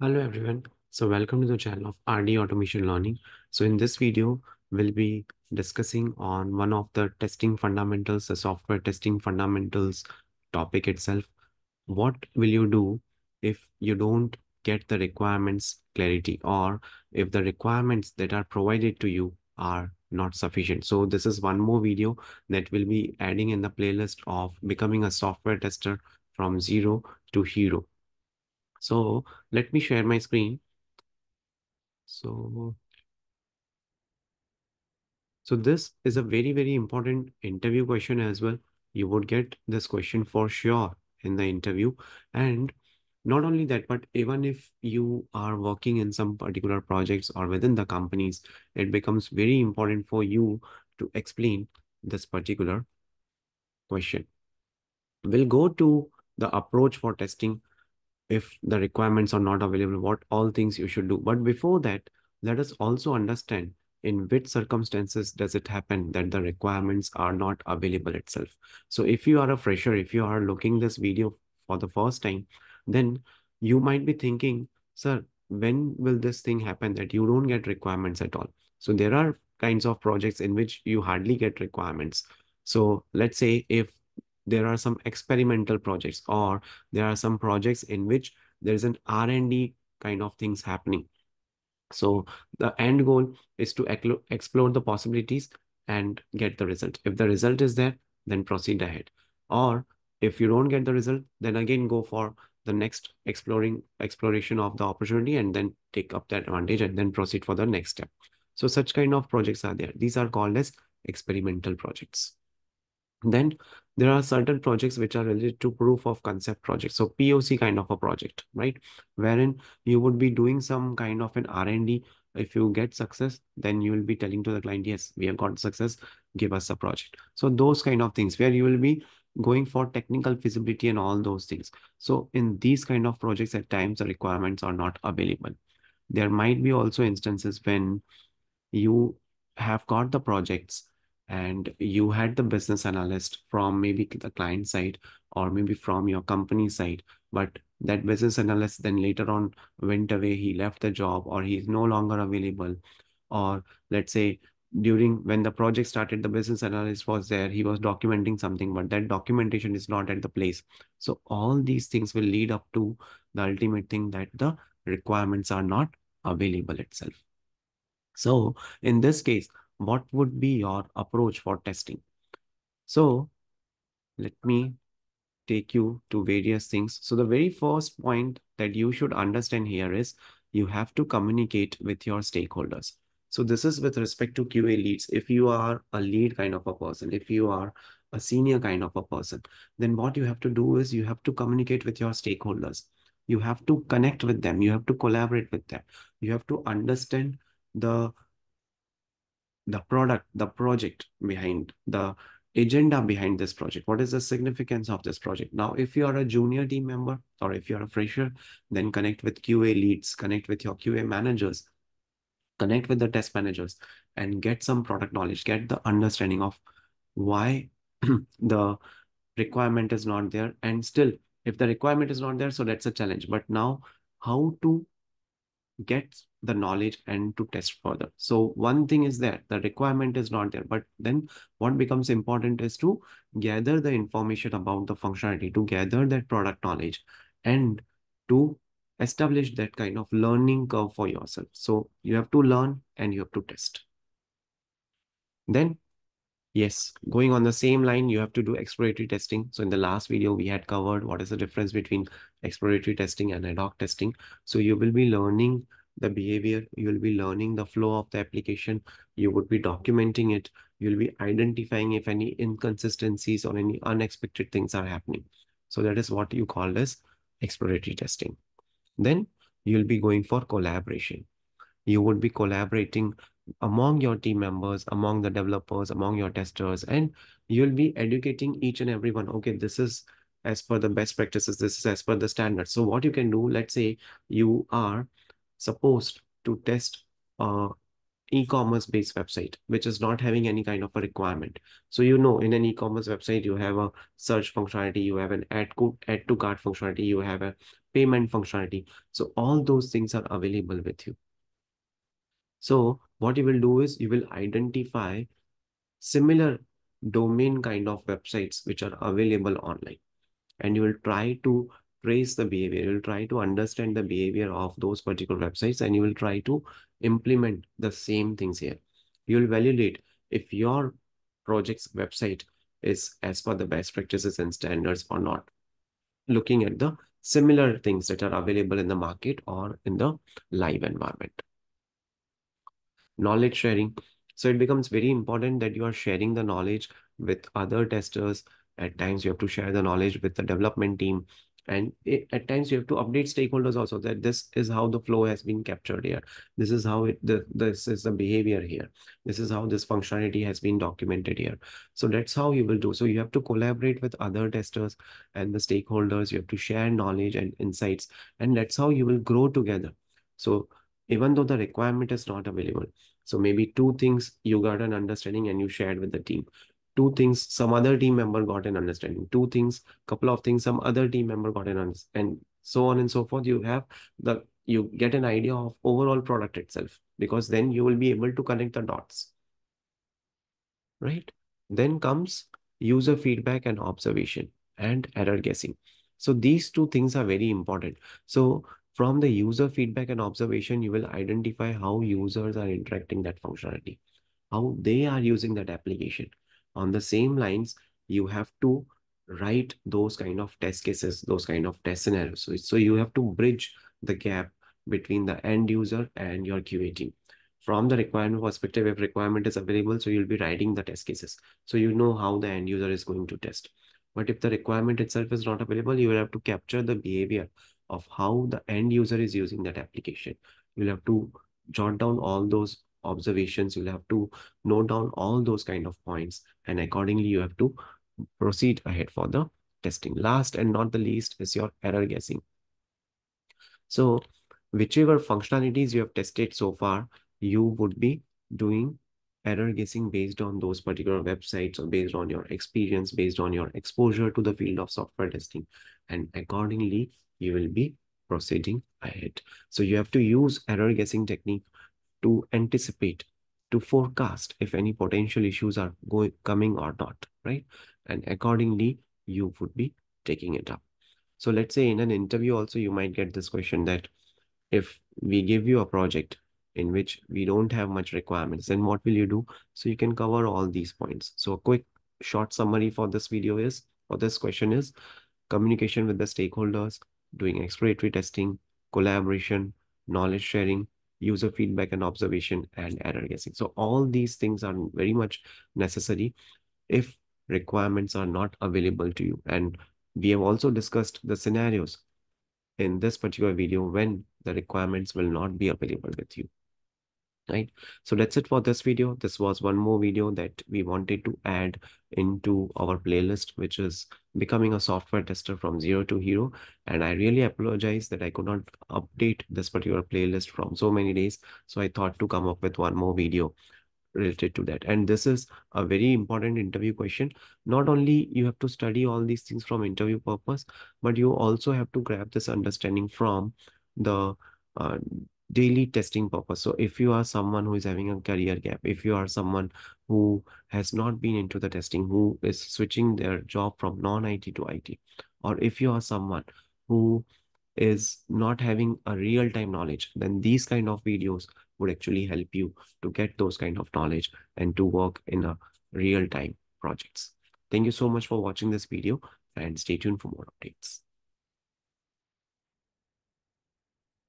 Hello everyone. So welcome to the channel of RD Automation Learning. So in this video, we'll be discussing on one of the testing fundamentals, the software testing fundamentals topic itself. What will you do if you don't get the requirements clarity or if the requirements that are provided to you are not sufficient. So this is one more video that will be adding in the playlist of becoming a software tester from zero to hero. So let me share my screen. So, so this is a very, very important interview question as well. You would get this question for sure in the interview. And not only that, but even if you are working in some particular projects or within the companies, it becomes very important for you to explain this particular question. We'll go to the approach for testing if the requirements are not available, what all things you should do. But before that, let us also understand in which circumstances does it happen that the requirements are not available itself. So if you are a fresher, if you are looking this video for the first time, then you might be thinking, sir, when will this thing happen that you don't get requirements at all? So there are kinds of projects in which you hardly get requirements. So let's say if there are some experimental projects or there are some projects in which there is an R&D kind of things happening. So the end goal is to explore the possibilities and get the result. If the result is there, then proceed ahead. Or if you don't get the result, then again go for the next exploring exploration of the opportunity and then take up that advantage and then proceed for the next step. So such kind of projects are there. These are called as experimental projects. Then there are certain projects which are related to proof of concept projects. So POC kind of a project, right? Wherein you would be doing some kind of an R&D. If you get success, then you will be telling to the client, yes, we have got success, give us a project. So those kind of things where you will be going for technical feasibility and all those things. So in these kind of projects, at times the requirements are not available. There might be also instances when you have got the projects and you had the business analyst from maybe the client side or maybe from your company side, but that business analyst then later on went away, he left the job or he's no longer available. Or let's say during when the project started, the business analyst was there, he was documenting something, but that documentation is not at the place. So all these things will lead up to the ultimate thing that the requirements are not available itself. So in this case, what would be your approach for testing? So let me take you to various things. So the very first point that you should understand here is you have to communicate with your stakeholders. So this is with respect to QA leads. If you are a lead kind of a person, if you are a senior kind of a person, then what you have to do is you have to communicate with your stakeholders. You have to connect with them. You have to collaborate with them. You have to understand the the product, the project behind, the agenda behind this project. What is the significance of this project? Now, if you are a junior team member or if you're a fresher, then connect with QA leads, connect with your QA managers, connect with the test managers and get some product knowledge, get the understanding of why the requirement is not there. And still, if the requirement is not there, so that's a challenge. But now how to get the knowledge and to test further. So one thing is that the requirement is not there, but then what becomes important is to gather the information about the functionality, to gather that product knowledge and to establish that kind of learning curve for yourself. So you have to learn and you have to test. Then Yes, going on the same line, you have to do exploratory testing. So in the last video, we had covered what is the difference between exploratory testing and ad hoc testing. So you will be learning the behavior, you will be learning the flow of the application, you would be documenting it, you'll be identifying if any inconsistencies or any unexpected things are happening. So that is what you call as exploratory testing. Then you'll be going for collaboration. You would be collaborating among your team members, among the developers, among your testers, and you'll be educating each and everyone. Okay, this is as per the best practices, this is as per the standards. So what you can do, let's say you are supposed to test a e-commerce based website which is not having any kind of a requirement. So you know in an e-commerce website you have a search functionality you have an add code add to cart functionality you have a payment functionality. So all those things are available with you. So what you will do is you will identify similar domain kind of websites which are available online and you will try to trace the behavior. You will try to understand the behavior of those particular websites and you will try to implement the same things here. You will validate if your project's website is as per the best practices and standards or not. Looking at the similar things that are available in the market or in the live environment. Knowledge sharing. So it becomes very important that you are sharing the knowledge with other testers. At times you have to share the knowledge with the development team and it, at times you have to update stakeholders also that this is how the flow has been captured here. This is how it the this is the behavior here. This is how this functionality has been documented here. So that's how you will do. So you have to collaborate with other testers and the stakeholders. You have to share knowledge and insights. And that's how you will grow together. So even though the requirement is not available so maybe two things you got an understanding and you shared with the team two things some other team member got an understanding two things couple of things some other team member got an understanding and so on and so forth. You have the you get an idea of overall product itself because then you will be able to connect the dots. Right? Then comes user feedback and observation and error guessing. So these two things are very important. So from the user feedback and observation you will identify how users are interacting that functionality how they are using that application on the same lines, you have to write those kind of test cases, those kind of test scenarios. So, so you have to bridge the gap between the end user and your QA team. From the requirement perspective, if requirement is available, so you'll be writing the test cases. So you know how the end user is going to test. But if the requirement itself is not available, you will have to capture the behavior of how the end user is using that application. You'll have to jot down all those observations you'll have to note down all those kind of points and accordingly you have to proceed ahead for the testing. Last and not the least is your error guessing. So whichever functionalities you have tested so far you would be doing error guessing based on those particular websites or based on your experience based on your exposure to the field of software testing. And accordingly you will be proceeding ahead. So you have to use error guessing technique to anticipate, to forecast if any potential issues are going coming or not, right? And accordingly, you would be taking it up. So let's say in an interview also, you might get this question that if we give you a project in which we don't have much requirements, then what will you do? So you can cover all these points. So a quick short summary for this video is, or this question is, communication with the stakeholders, doing exploratory testing, collaboration, knowledge sharing, user feedback and observation and error guessing. So all these things are very much necessary if requirements are not available to you. And we have also discussed the scenarios in this particular video when the requirements will not be available with you right? So that's it for this video. This was one more video that we wanted to add into our playlist which is becoming a software tester from zero to hero. And i really apologize that i could not update this particular playlist from so many days. So i thought to come up with one more video related to that. And this is a very important interview question. Not only you have to study all these things from interview purpose but you also have to grab this understanding from the uh, daily testing purpose. So if you are someone who is having a career gap, if you are someone who has not been into the testing, who is switching their job from non-IT to IT, or if you are someone who is not having a real-time knowledge, then these kind of videos would actually help you to get those kind of knowledge and to work in a real-time projects. Thank you so much for watching this video and stay tuned for more updates.